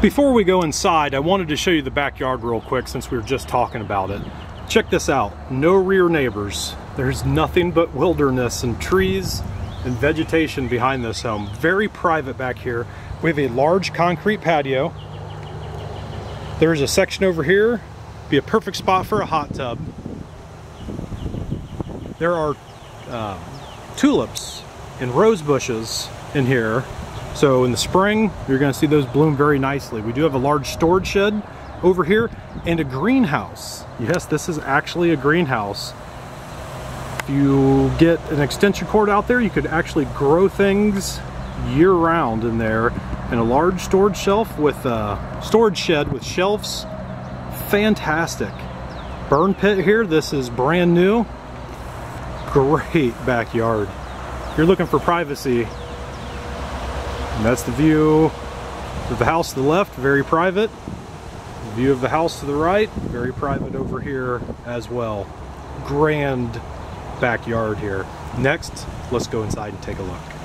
Before we go inside, I wanted to show you the backyard real quick since we were just talking about it. Check this out, no rear neighbors. There's nothing but wilderness and trees and vegetation behind this home. Very private back here. We have a large concrete patio. There's a section over here, be a perfect spot for a hot tub. There are uh, tulips and rose bushes in here. So in the spring, you're gonna see those bloom very nicely. We do have a large storage shed over here and a greenhouse. Yes, this is actually a greenhouse. If you get an extension cord out there, you could actually grow things year round in there. And a large storage shelf with a storage shed with shelves. Fantastic. Burn pit here, this is brand new. Great backyard. If you're looking for privacy, that's the view of the house to the left, very private. The view of the house to the right, very private over here as well. Grand backyard here. Next, let's go inside and take a look.